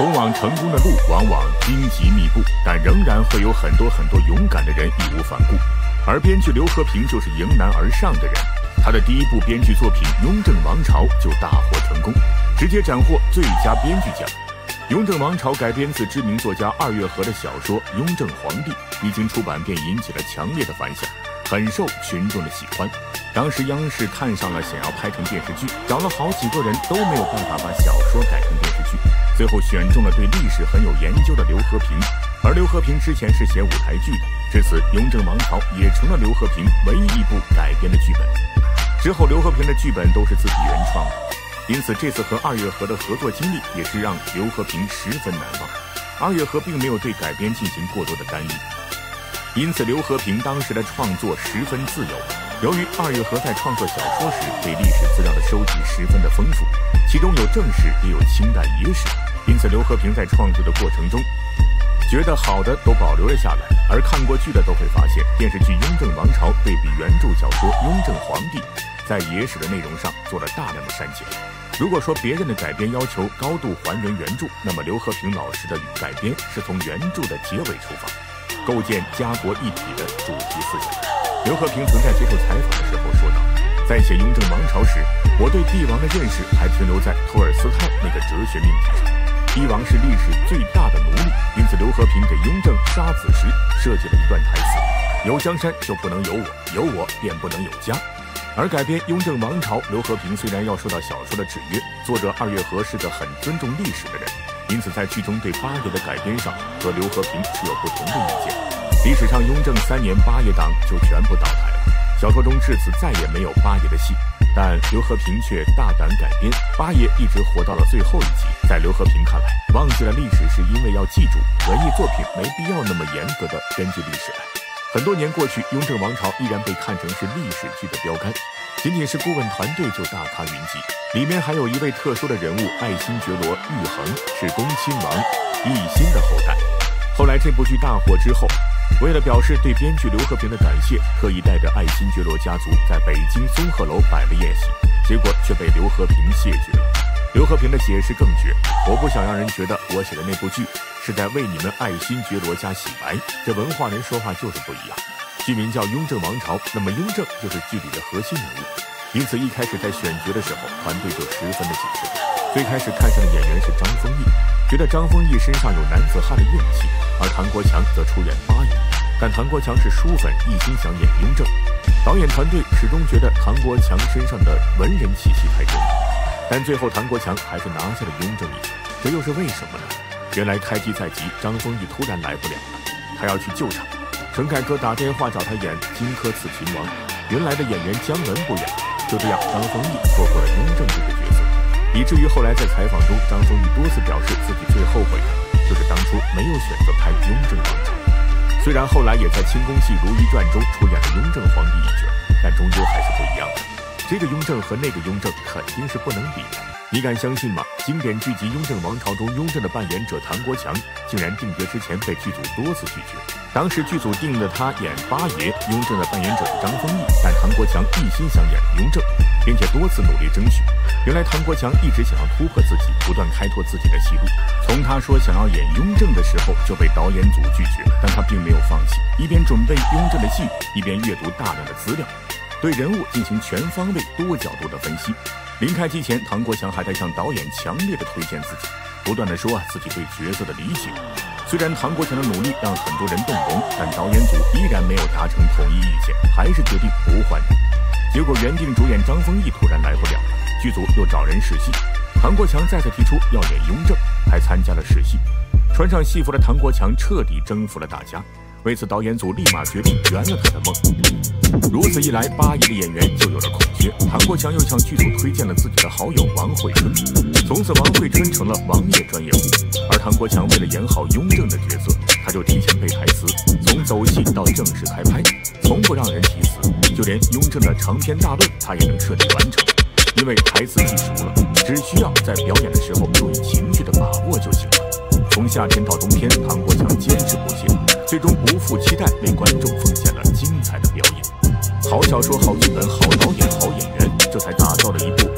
通往成功的路往往荆棘密布，但仍然会有很多很多勇敢的人义无反顾。而编剧刘和平就是迎难而上的人，他的第一部编剧作品《雍正王朝》就大获成功，直接斩获最佳编剧奖。《雍正王朝》改编自知名作家二月河的小说《雍正皇帝》，一经出版便引起了强烈的反响，很受群众的喜欢。当时央视看上了，想要拍成电视剧，找了好几个人都没有办法把小说改成电视剧。最后选中了对历史很有研究的刘和平，而刘和平之前是写舞台剧的，至此《雍正王朝》也成了刘和平唯一一部改编的剧本。之后刘和平的剧本都是自己原创的，因此这次和二月河的合作经历也是让刘和平十分难忘。二月河并没有对改编进行过多的干预，因此刘和平当时的创作十分自由。由于二月河在创作小说时对历史资料的收集十分的丰富，其中有正史也有清代野史。因此，刘和平在创作的过程中，觉得好的都保留了下来。而看过剧的都会发现，电视剧《雍正王朝》对比原著小说《雍正皇帝》，在野史的内容上做了大量的删减。如果说别人的改编要求高度还原原著，那么刘和平老师的改编是从原著的结尾出发，构建家国一体的主题思想。刘和平曾在接受采访的时候说道：“在写《雍正王朝》时，我对帝王的认识还停留在托尔斯泰那个哲学命题上。”帝王是历史最大的奴隶，因此刘和平给雍正杀子时设计了一段台词：“有江山就不能有我，有我便不能有家。”而改编《雍正王朝》，刘和平虽然要受到小说的制约，作者二月河是个很尊重历史的人，因此在剧中对八爷的改编上和刘和平是有不同的意见。历史上雍正三年八爷党就全部倒台了，小说中至此再也没有八爷的戏。但刘和平却大胆改编，八爷一直活到了最后一集。在刘和平看来，忘记了历史是因为要记住，文艺作品没必要那么严格的根据历史来。很多年过去，雍正王朝依然被看成是历史剧的标杆，仅仅是顾问团队就大咖云集，里面还有一位特殊的人物——爱新觉罗玉衡，是恭亲王奕欣的后代。后来这部剧大火之后。为了表示对编剧刘和平的感谢，特意带着爱新觉罗家族在北京松鹤楼摆了宴席，结果却被刘和平谢绝了。刘和平的解释更绝：“我不想让人觉得我写的那部剧是在为你们爱新觉罗家洗白。这文化人说话就是不一样。剧名叫《雍正王朝》，那么雍正就是剧里的核心人物，因此一开始在选角的时候，团队就十分的谨慎。最开始看上的演员是张丰毅，觉得张丰毅身上有男子汉的硬气，而唐国强则出演八爷。”但唐国强是书粉，一心想演雍正。导演团队始终觉得唐国强身上的文人气息太重，但最后唐国强还是拿下了雍正一角。这又是为什么呢？原来开机在即，张丰毅突然来不了了，他要去救场。陈凯歌打电话找他演荆轲刺秦王，原来的演员姜文不演。就这样，张丰毅错过了雍正这个角色，以至于后来在采访中，张丰毅多次表示自己最后悔的就是当初没有选择拍雍正。虽然后来也在清宫戏《如懿传》中出演了雍正皇帝一角，但终究还是不一样的。这个雍正和那个雍正肯定是不能比的。你敢相信吗？经典剧集《雍正王朝》中，雍正的扮演者唐国强竟然定角之前被剧组多次拒绝。当时剧组定的他演八爷，雍正的扮演者是张丰毅，但唐国强一心想演雍正，并且多次努力争取。原来唐国强一直想要突破自己，不断开拓自己的戏路。从他说想要演雍正的时候，就被导演组拒绝，但他并没有放弃，一边准备雍正的戏，一边阅读大量的资料，对人物进行全方位、多角度的分析。临开机前，唐国强还在向导演强烈的推荐自己，不断的说啊自己对角色的理解。虽然唐国强的努力让很多人动容，但导演组依然没有达成统一意见，还是决定不换人。结果原定主演张丰毅突然来不了了，剧组又找人试戏，唐国强再次提出要演雍正，还参加了试戏。穿上戏服的唐国强彻底征服了大家。为此，导演组立马决定圆了他的梦。如此一来，八爷的演员就有了空缺。唐国强又向剧组推荐了自己的好友王惠春，从此王惠春成了王爷专业户。而唐国强为了演好雍正的角色，他就提前背台词，从走戏到正式开拍，从不让人提词，就连雍正的长篇大论他也能彻底完成，因为台词记熟了，只需要在表演的时候注意情绪的把握就行了。从夏天到冬天，唐国强坚持不懈。最终不负期待，为观众奉献了精彩的表演。好小说、好剧本、好导演、好演员，这才打造了一部